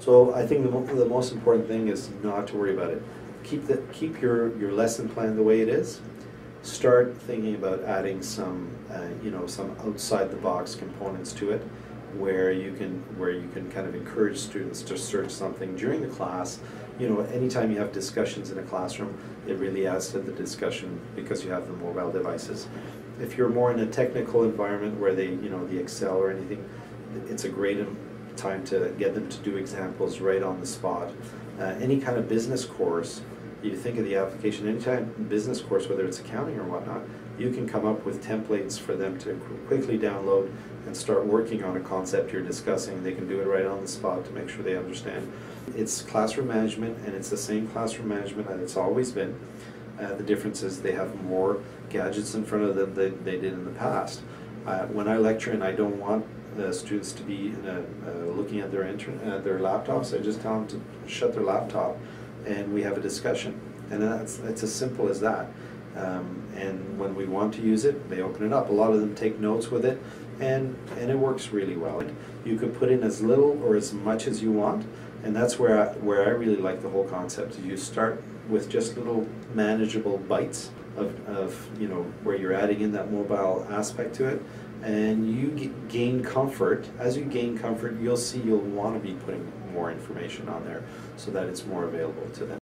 So I think the, the most important thing is not to worry about it. Keep the, keep your, your lesson plan the way it is. Start thinking about adding some, uh, you know, some outside the box components to it where you can, where you can kind of encourage students to search something during the class. You know, anytime you have discussions in a classroom, it really adds to the discussion because you have the mobile devices. If you're more in a technical environment where they, you know, the Excel or anything, it's a great time to get them to do examples right on the spot. Uh, any kind of business course, you think of the application, Any anytime business course, whether it's accounting or whatnot, you can come up with templates for them to quickly download and start working on a concept you're discussing. They can do it right on the spot to make sure they understand. It's classroom management, and it's the same classroom management that it's always been. Uh, the difference is they have more gadgets in front of them than they did in the past. Uh, when I lecture and I don't want the students to be a, uh, looking at their uh, their laptops, I just tell them to shut their laptop and we have a discussion. And that's, it's as simple as that. Um, and when we want to use it, they open it up. A lot of them take notes with it, and, and it works really well. You could put in as little or as much as you want, and that's where I, where I really like the whole concept. You start with just little manageable bites of, of you know where you're adding in that mobile aspect to it, and you gain comfort. As you gain comfort, you'll see you'll want to be putting more information on there so that it's more available to them.